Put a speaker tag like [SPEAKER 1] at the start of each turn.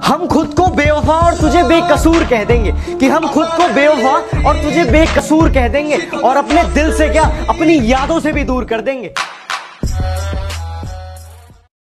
[SPEAKER 1] हम खुद को बेवफा और तुझे बेकसूर कह देंगे कि हम खुद को बेवफा और तुझे बेकसूर कह देंगे और अपने दिल से क्या, अपनी यादों से भी दूर कर देंगे।